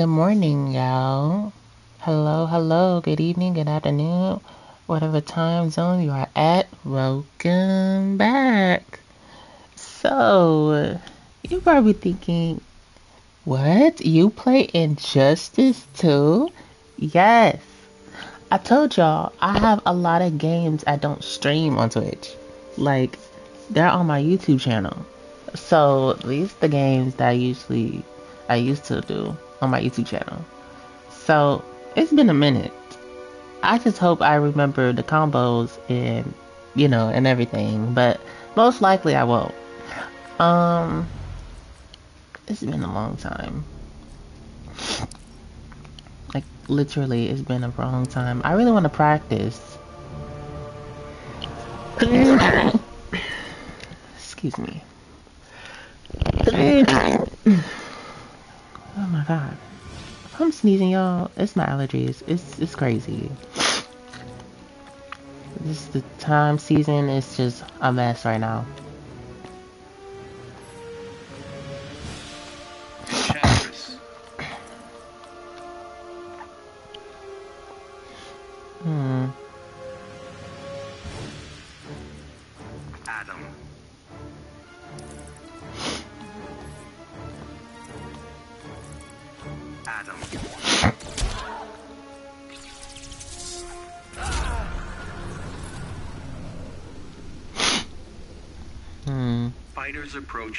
Good morning, y'all. Hello, hello, good evening, good afternoon, whatever time zone you are at. Welcome back. So, you're probably thinking, what? You play Injustice too? Yes. I told y'all, I have a lot of games I don't stream on Twitch. Like, they're on my YouTube channel. So, these are the games that I usually, I used to do on my YouTube channel. So it's been a minute. I just hope I remember the combos and you know and everything, but most likely I won't. Um, it's been a long time. Like literally, it's been a long time. I really want to practice. Excuse me. Oh my god. I'm sneezing, y'all. It's my allergies. It's it's crazy. This is the time season is just a mess right now.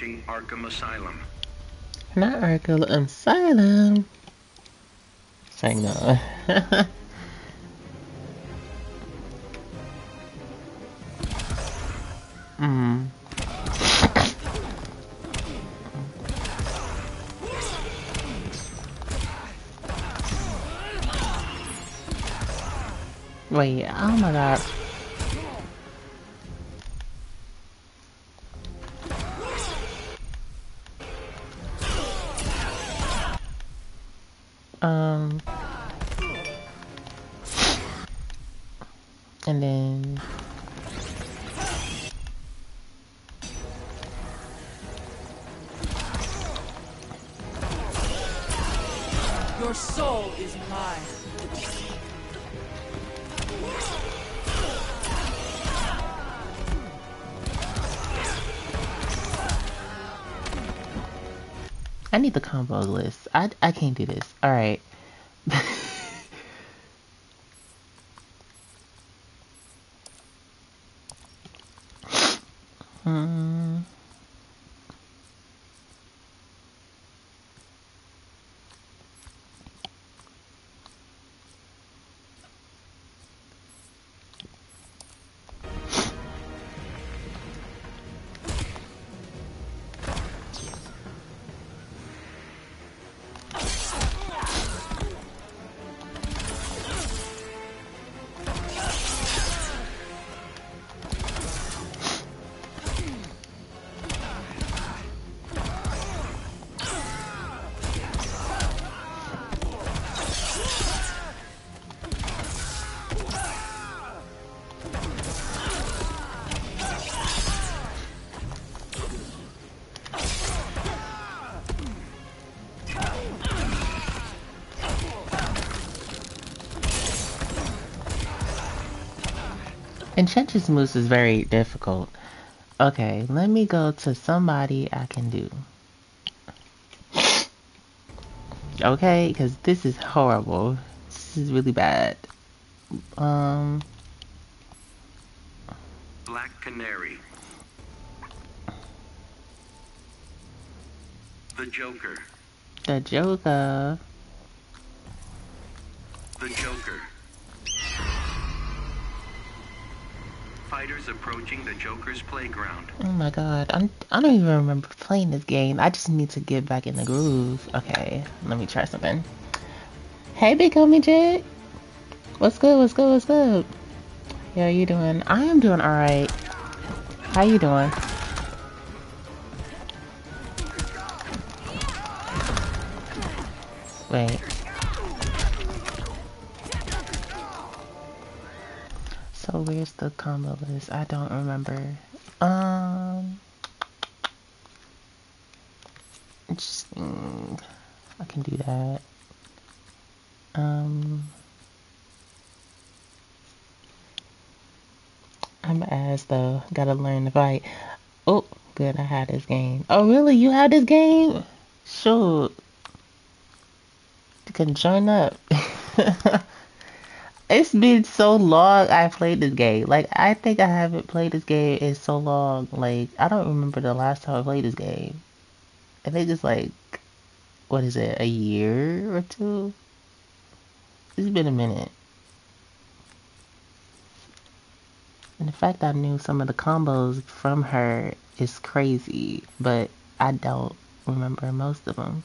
Arkham Asylum. Not Arkham Asylum. Saying no. Hmm. Wait, oh my god. Need list. I, I can't do this. Alright. hmm. Enchantress Moose is very difficult. Okay, let me go to somebody I can do. Okay, because this is horrible. This is really bad. Um... Black Canary. The Joker. The Joker. The Joker. Fighters approaching the Joker's playground. Oh my god, I'm, I don't even remember playing this game. I just need to get back in the groove. Okay, let me try something. Hey, Big Homie Jake. What's good, what's good, what's good? Yeah, you doing? I am doing alright. How you doing? Wait. Where's the combo list? I don't remember. Um, interesting. I can do that. Um, I'm ass though. Gotta learn to fight. Oh, good. I had this game. Oh, really? You had this game? Sure. You can join up. it's been so long I played this game. Like, I think I haven't played this game in so long. Like, I don't remember the last time I played this game. I think it's like, what is it, a year or two? It's been a minute. And the fact I knew some of the combos from her is crazy, but I don't remember most of them.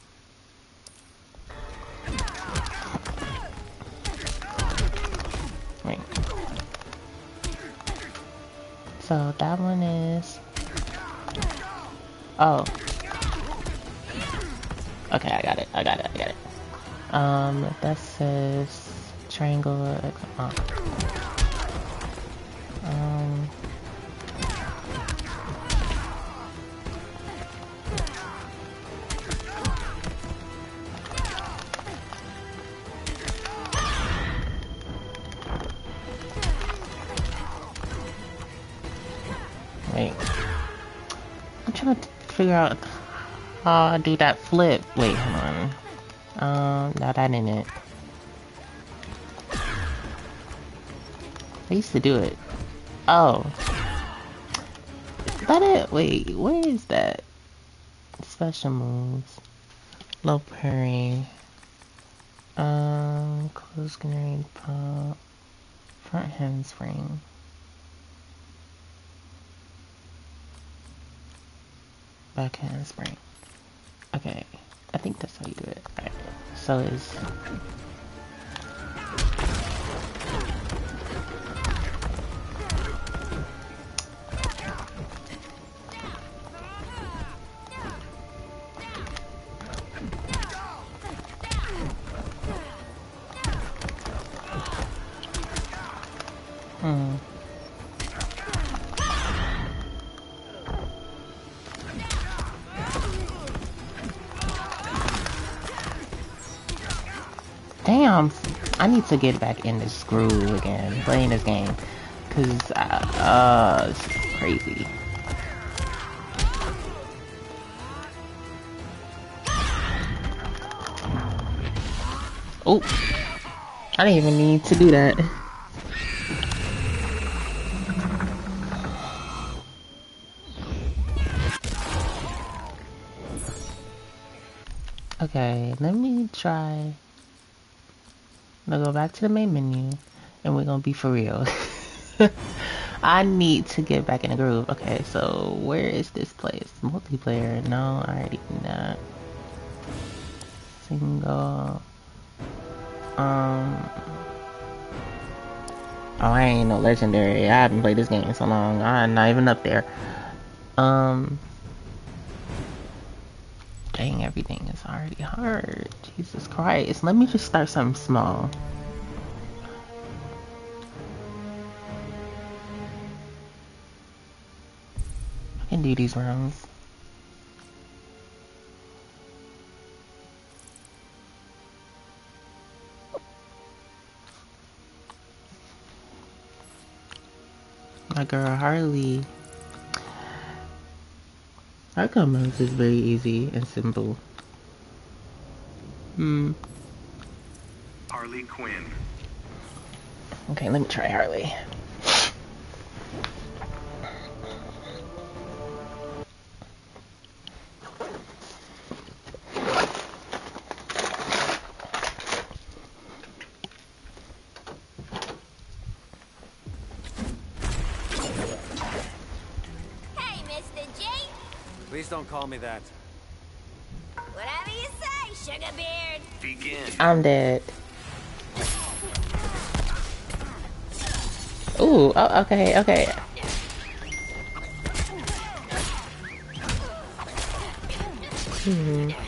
So that one is. Oh. Okay, I got it. I got it. I got it. Um, that says triangle. Oh. Figure out how I do that flip. Wait, hold on. Um, no, that ain't it. I used to do it. Oh. That it? Wait, where is that? Special moves. Low parry. Um, close grenade pump. Front handspring. Back handspring. Okay. I think that's how you do it. Alright. So is I need to get back in this groove again, playing this game, cause uh, uh it's crazy. Oh, I didn't even need to do that. Okay, let me try. I'm gonna go back to the main menu and we're gonna be for real. I need to get back in the groove. Okay, so where is this place? Multiplayer? No, I already that. Single. Um. Oh, I ain't no legendary. I haven't played this game in so long. I'm not even up there. Um. Dang, everything is already hard. Jesus Christ. Let me just start something small. I can do these rounds. My girl Harley. Her combos is very easy and simple. Hmm. Harley Quinn. Okay, let me try Harley. Don't call me that. Whatever you say, Sugarbeard. Begin. I'm dead. Ooh, oh, okay, okay. Hmm.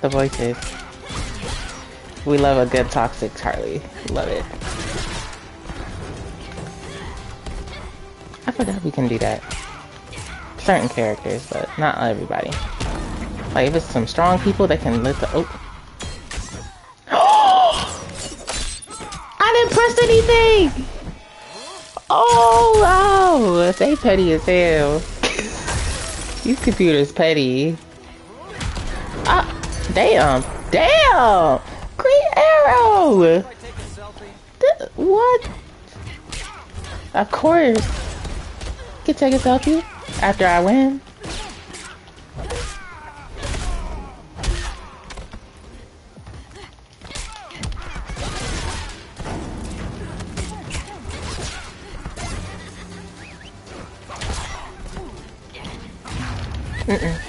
Not the voices. We love a good toxic Charlie. Love it. I forgot we can do that. Certain characters, but not everybody. Like if it's some strong people that can lift the oh. I didn't press anything! Oh wow! They petty as hell. These computers petty. Damn, damn! Green arrow! What? Of course. Can take a selfie after I win. Mm-mm.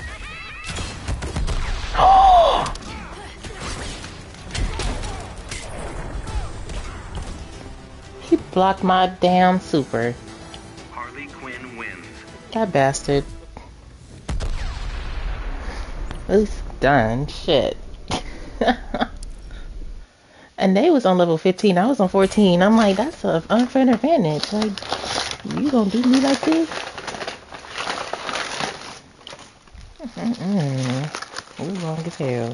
Blocked my damn super. Harley Quinn wins. That bastard. It's done. Shit. and they was on level 15. I was on 14. I'm like, that's an unfair advantage. Like, you gonna do me like this? Mm-mm. You wrong as hell.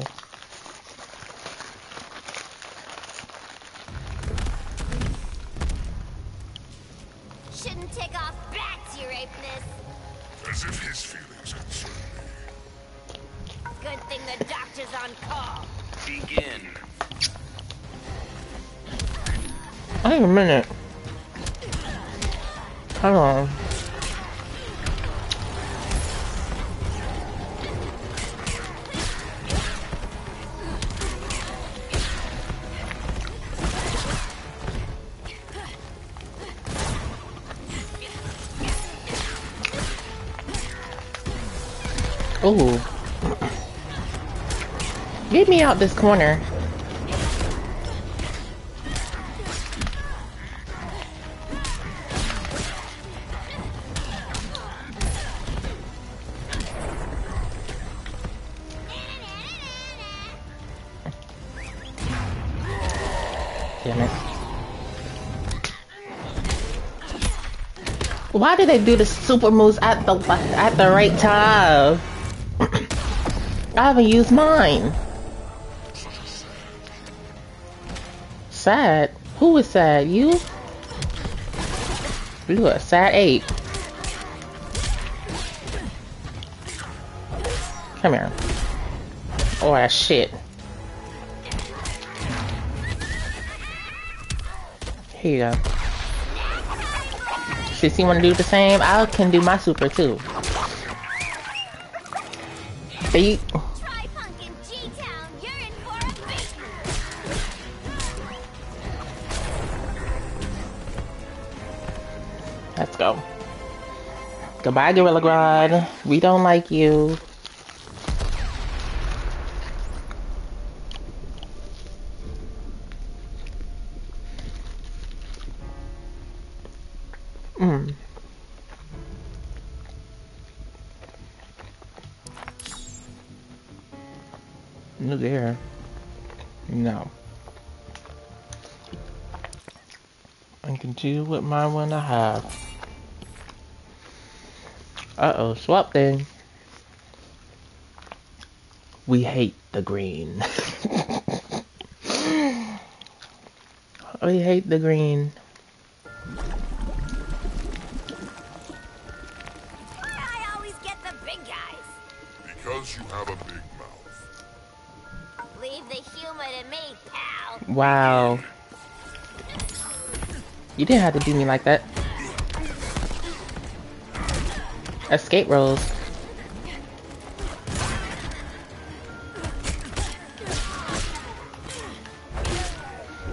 Minute. Hold on. Ooh. Get me out this corner. Why do they do the super moves at the at the right time? I haven't used mine. Sad? Who is sad? You? You a sad ape. Come here. Oh, that shit. Here you go. Since you want to do the same, I can do my super too. Beat. Let's go. Goodbye, Gorilla Grodd. We don't like you. I can do what my one I have. Uh oh, Swamp Thing. We hate the green. we hate the green. Why I always get the big guys? Because you have a big mouth. Leave the humor to me, pal. Wow. You didn't have to do me like that. Escape rolls.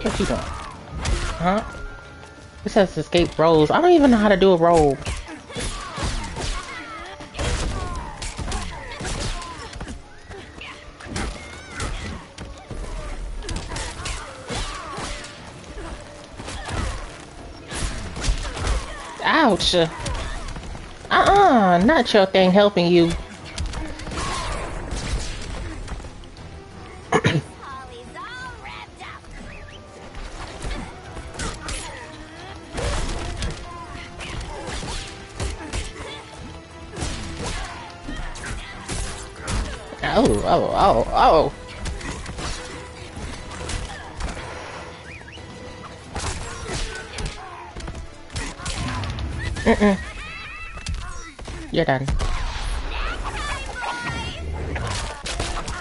What you doing? Huh? It says escape rolls. I don't even know how to do a roll. Uh-uh, not your thing helping you. Oh, oh, oh, oh. Mm-mm. You're done.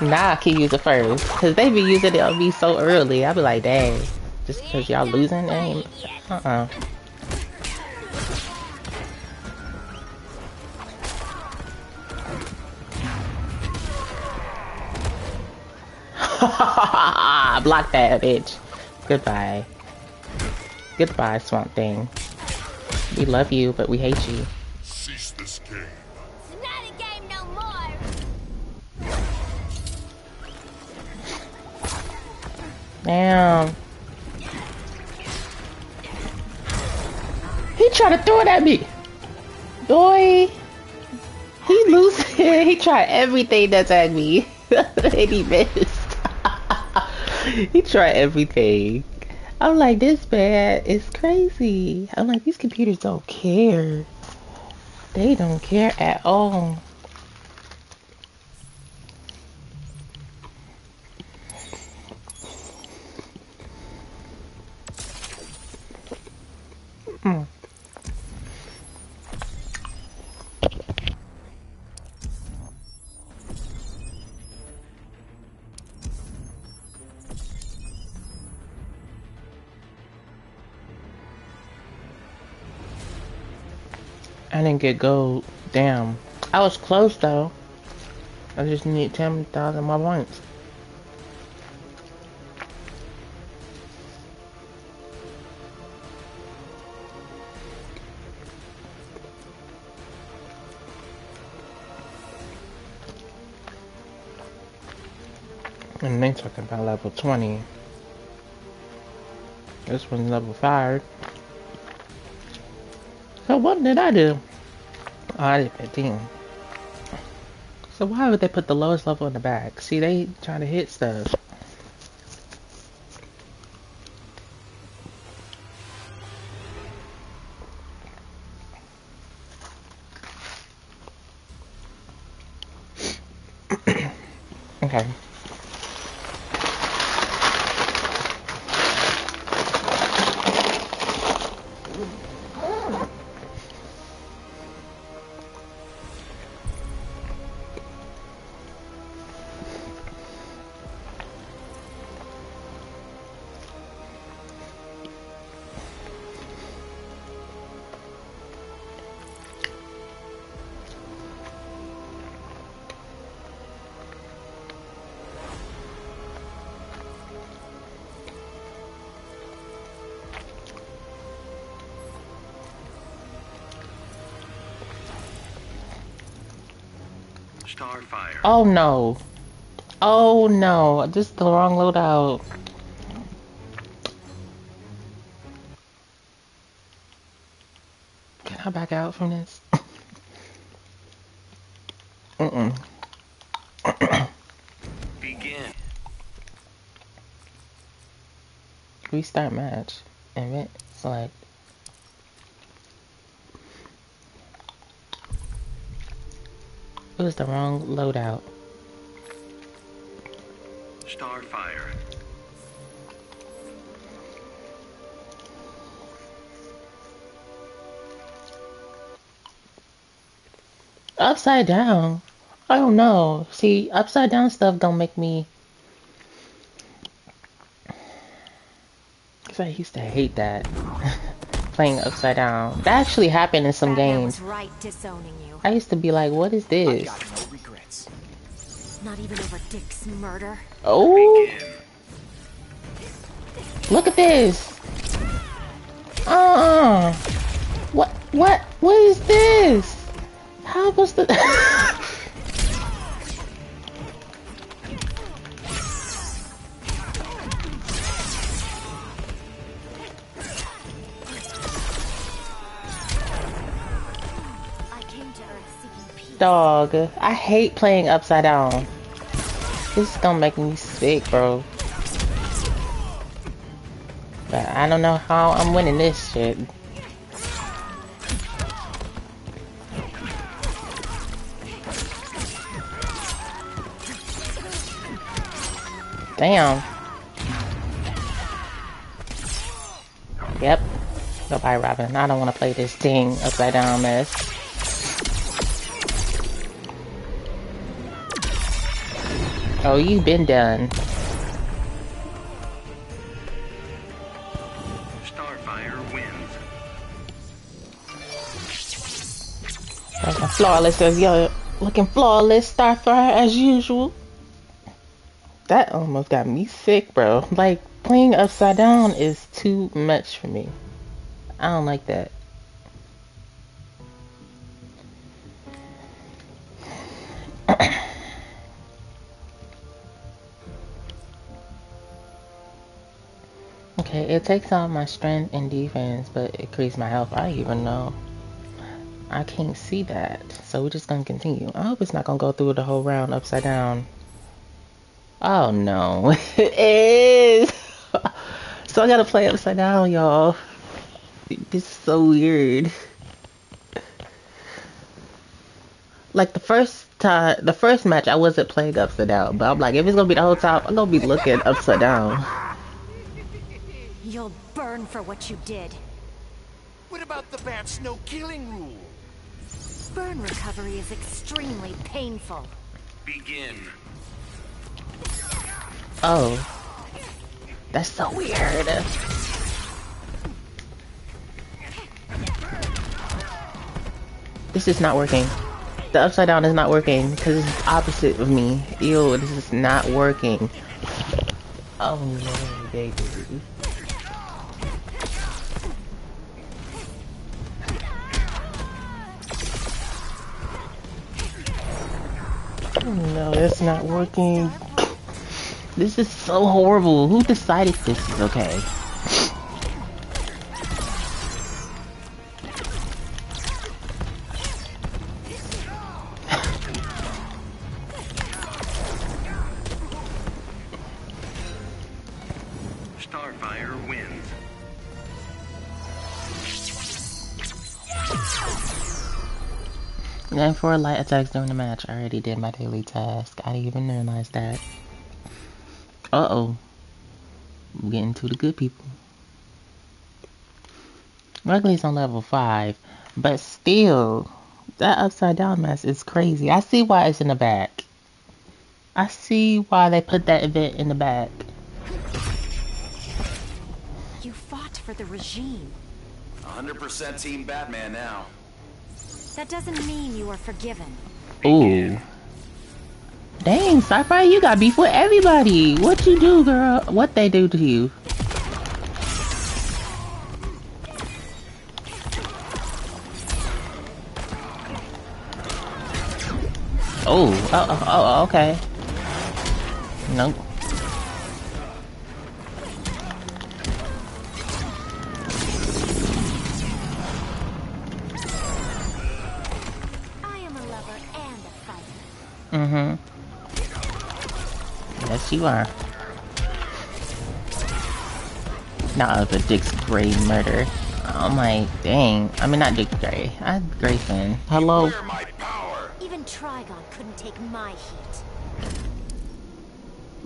Nah, I use it first. Cause they be using it on me so early. I be like, dang. Just cause y'all losing aim. Uh-uh. Block that bitch. Goodbye. Goodbye, Swamp Thing. We love you, but we hate you. Cease this game. It's not a game no more. Damn. He tried to throw it at me. Boy. He loses. he tried everything that's at me. and he missed. he tried everything. I'm like, this bad. It's crazy. I'm like, these computers don't care. They don't care at all. Get gold. Damn. I was close though. I just need 10,000 more points. And they talking about level 20. This one's level 5. So what did I do? Did 15. So why would they put the lowest level in the back? See, they trying to hit stuff. Starfire. Oh no. Oh no. This is the wrong loadout. Can I back out from this? Mm-mm. Begin. Restart match. Event select. It was the wrong loadout. Starfire. Upside down. I don't know. See, upside down stuff don't make me. Cause I used to hate that. Playing upside down. That actually happened in some games. right disowning you. I used to be like, what is this? no regrets. Not even over Dick's murder. Oh, look at this. Uh, what, what, what is this? How was the? dog. I hate playing upside down. This is gonna make me sick, bro. But I don't know how I'm winning this shit. Damn. Yep. Goodbye, Robin. I don't want to play this thing upside down mess. Oh, you've been done. Starfire wins. Looking flawless as you're looking flawless, Starfire as usual. That almost got me sick, bro. Like playing upside down is too much for me. I don't like that. Okay, it takes out my strength and defense, but it increases my health. I even know. I can't see that. So we're just gonna continue. I hope it's not gonna go through the whole round upside down. Oh no. it is. so I gotta play upside down, y'all. This is so weird. Like the first time, the first match, I wasn't playing upside down, but I'm like, if it's gonna be the whole time, I'm gonna be looking upside down. You'll for what you did. What about the bat's no killing rule? Burn recovery is extremely painful. Begin. Oh, that's so weird. This is not working. The upside down is not working because it's opposite of me. Ew, this is not working. Oh no, baby. No, that's not working. This is so horrible. Who decided this is okay? Four light attacks during the match. I already did my daily task. I didn't even realize that. Uh oh. I'm getting to the good people. Luckily it's on level 5. But still, that upside down mess is crazy. I see why it's in the back. I see why they put that event in the back. You fought for the regime. 100% Team Batman now. That doesn't mean you are forgiven. Ooh. Dang, Sci-Fi, you got beef with everybody. What you do, girl? What they do to you? Oh, oh, oh, oh, okay. Nope. You are. Not the Dick's Gray murder. Oh my dang. I mean, not Dick Gray. I Grayson. Hello. Where my power? Even Trigon couldn't take my heat.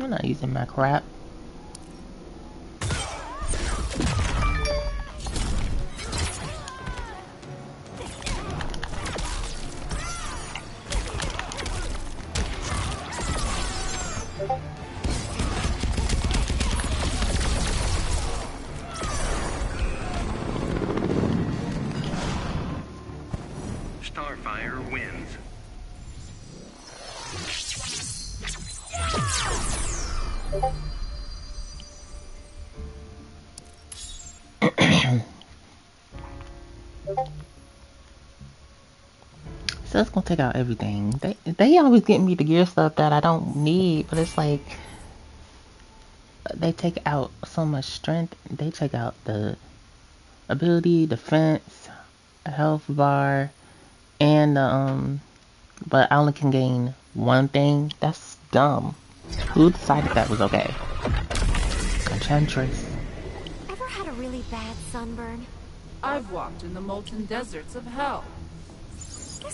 I'm not using my crap. So it's take out everything. They they always get me the gear stuff that I don't need, but it's like they take out so much strength. They take out the ability, defense, health bar, and um but I only can gain one thing. That's dumb. Who decided that was okay? Enchantress. Ever had a really bad sunburn? I've walked in the molten deserts of hell.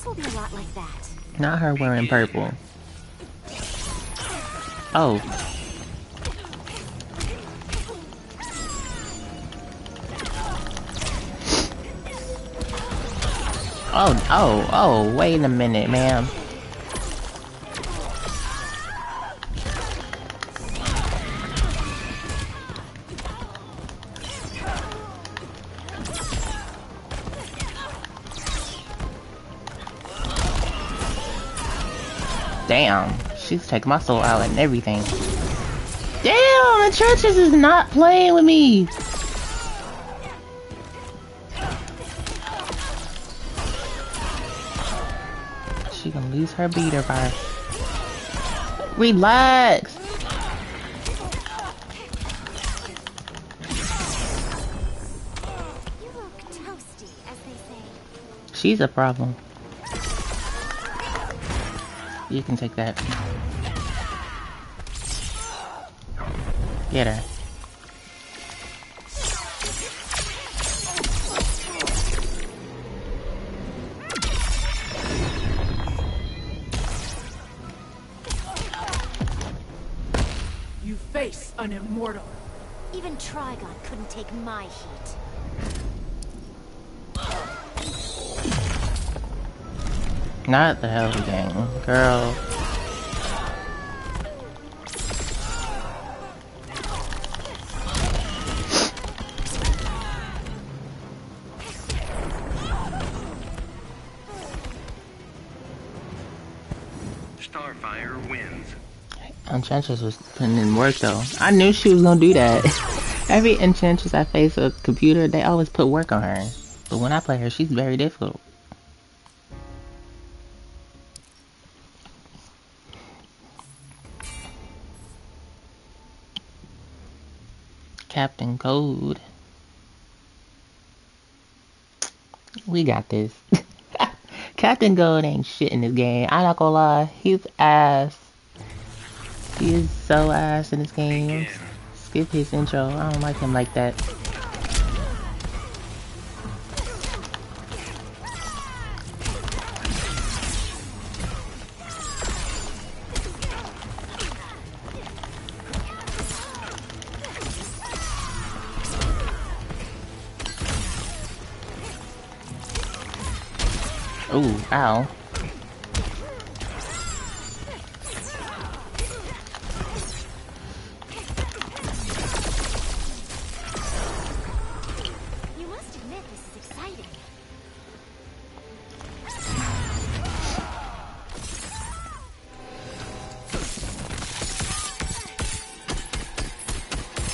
Will be a lot like that. Not her wearing purple. Oh. Oh, oh, oh, wait a minute, ma'am. Damn, she's taking my soul out and everything. Damn, the churches is not playing with me. She gonna lose her beater by. Relax. You look toasty, as they say. She's a problem. You can take that. Get her. You face an immortal. Even Trigon couldn't take my heat. Not the hell game, girl. Starfire wins. Enchantress was putting in work though. I knew she was gonna do that. Every Enchantress I face a computer, they always put work on her. But when I play her, she's very difficult. Captain Cold. We got this. Captain Cold ain't shit in this game. I'm not gonna lie, he's ass. He is so ass in this game. Skip his intro. I don't like him like that. Ow. You must admit this is exciting.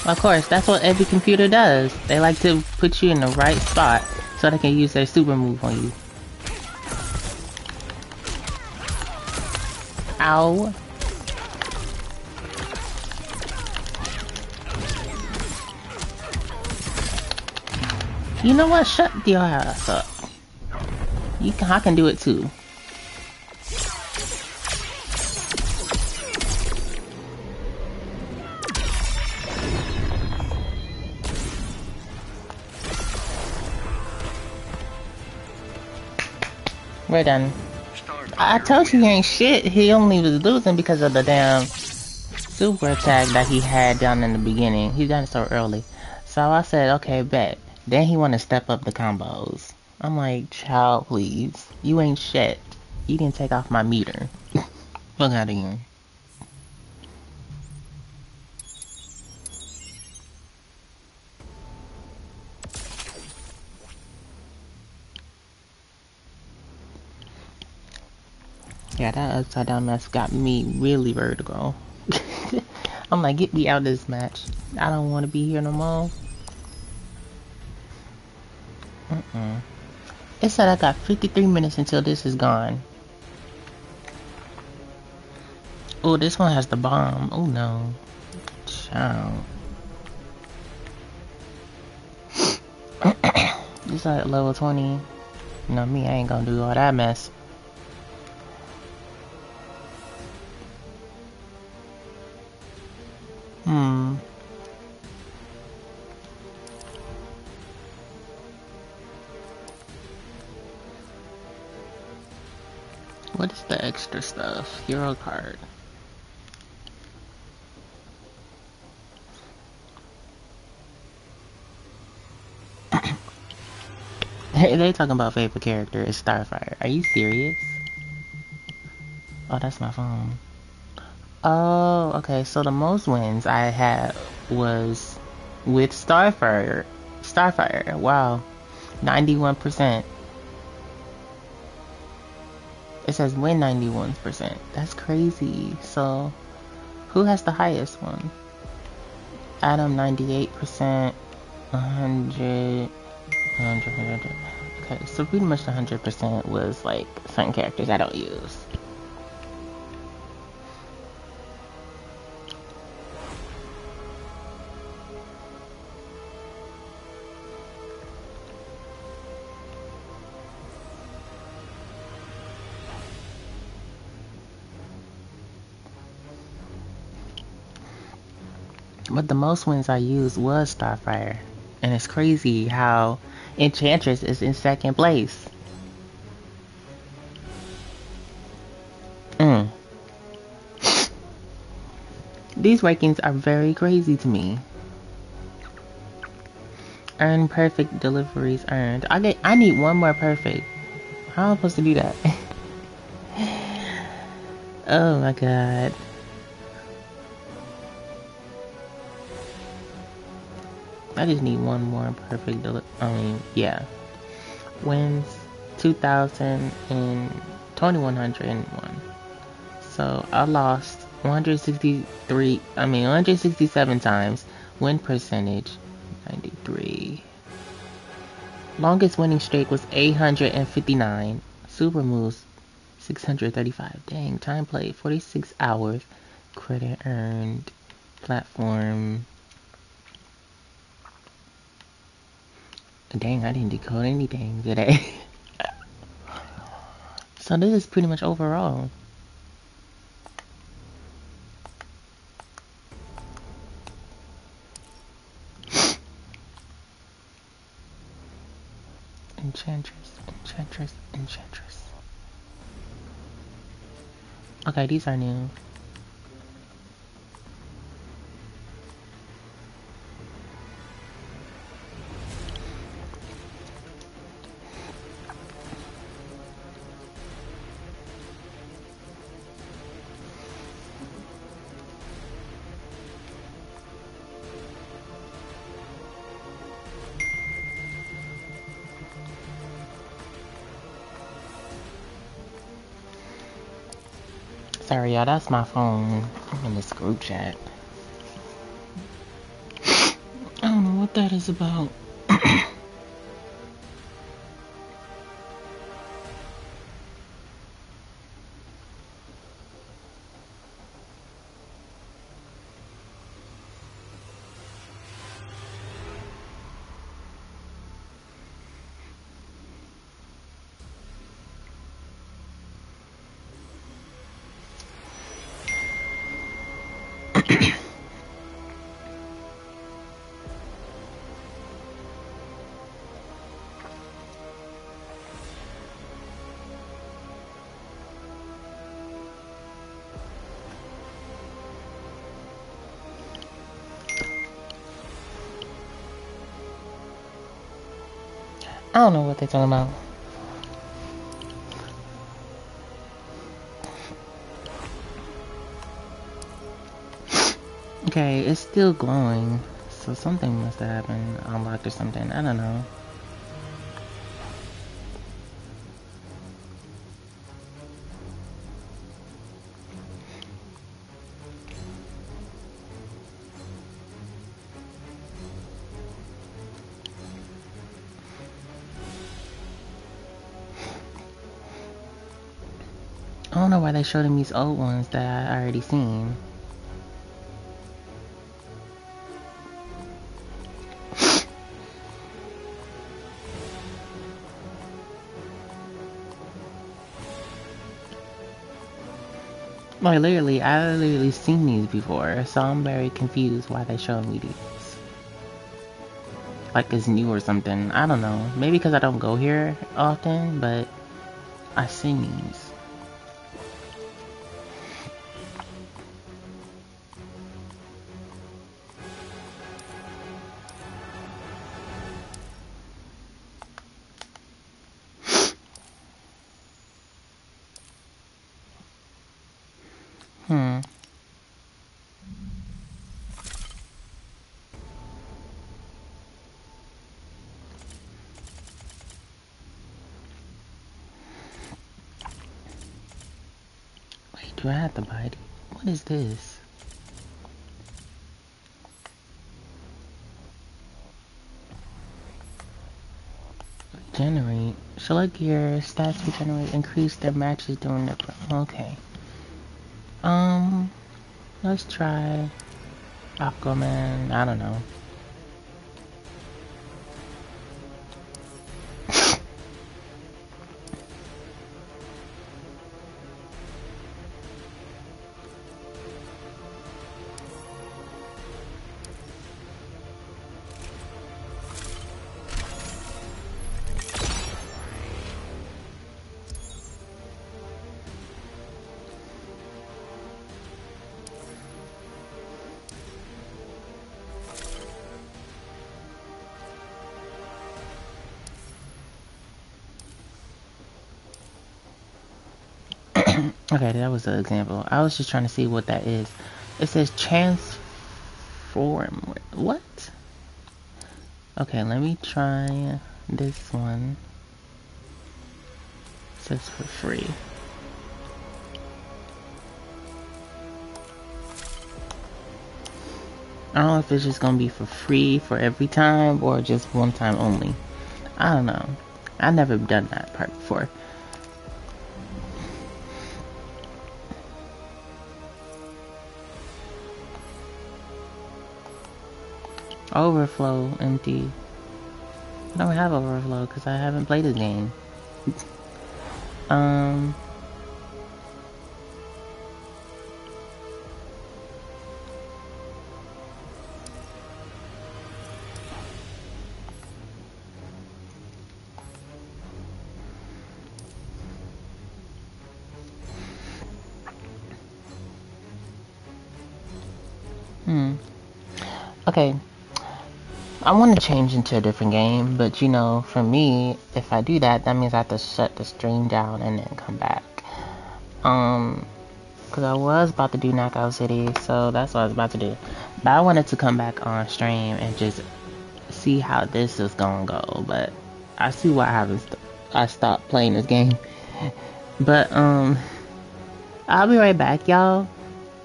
Of course, that's what every computer does. They like to put you in the right spot so they can use their super move on you. Ow. You know what? Shut your ass up. You can, I can do it too. We're done. I told you he ain't shit. He only was losing because of the damn super attack that he had down in the beginning. He done it so early. So I said, okay, bet. Then he want to step up the combos. I'm like, child, please. You ain't shit. You didn't take off my meter. Fuck out of Yeah, that upside down mess got me really vertigo. I'm like, get me out of this match. I don't want to be here no more. Mm-mm. It said I got 53 minutes until this is gone. Oh, this one has the bomb. Oh no. Child. this at level 20. You know me, I ain't gonna do all that mess. Hmm. What is the extra stuff? Hero card. Hey, they talking about favorite character is Starfire. Are you serious? Oh, that's my phone. Oh, okay. So the most wins I had was with Starfire. Starfire. Wow. 91%. It says win 91%. That's crazy. So, who has the highest one? Adam 98%, 100, 100, 100. Okay, so pretty much 100% was like certain characters I don't use. But the most wins I used was Starfire. And it's crazy how Enchantress is in second place. Mm. These rankings are very crazy to me. Earn perfect deliveries earned. I get I need one more perfect. How am I supposed to do that? oh my god. I just need one more perfect deli- I mean, yeah. Wins 2000 and 2101. So I lost 163, I mean 167 times. Win percentage 93. Longest winning streak was 859. Super moves 635. Dang, time played 46 hours. Credit earned. Platform Dang, I didn't decode anything today. so this is pretty much overall. Enchantress, Enchantress, Enchantress. Okay, these are new. Y'all, that's my phone. I'm in this group chat. I don't know what that is about. I don't know what they're talking about. Okay, it's still glowing. So something must have happened. Unlocked or something. I don't know. Showed him these old ones that I already seen. Like literally, I literally seen these before, so I'm very confused why they showing me these. Like it's new or something. I don't know. Maybe because I don't go here often, but I seen these. This? Generate. Select your stats regenerate. Increase their matches during the. Okay. Um, let's try Aquaman. I don't know. Okay, that was an example. I was just trying to see what that is. It says transform. What? Okay, let me try this one. It says for free. I don't know if it's just gonna be for free for every time or just one time only. I don't know. I've never done that part before. Overflow empty. I don't have overflow because I haven't played the game. um. Hmm. Okay. I want to change into a different game, but you know, for me, if I do that, that means I have to shut the stream down and then come back. Um, because I was about to do Knockout City, so that's what I was about to do. But I wanted to come back on stream and just see how this is gonna go. But I see why I haven't. St- I stopped playing this game. But um, I'll be right back, y'all.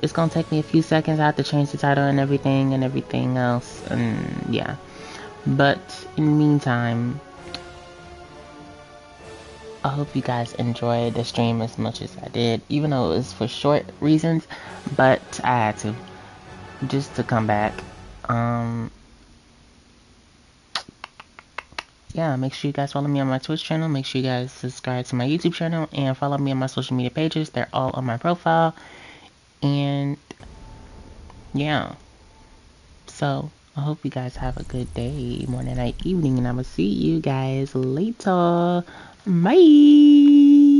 It's gonna take me a few seconds. I have to change the title and everything and everything else, and yeah. But in the meantime, I hope you guys enjoyed the stream as much as I did, even though it was for short reasons. But I had to just to come back. Um, yeah, make sure you guys follow me on my Twitch channel. Make sure you guys subscribe to my YouTube channel and follow me on my social media pages. They're all on my profile. And yeah. So I hope you guys have a good day, morning, night, evening, and I will see you guys later. Bye.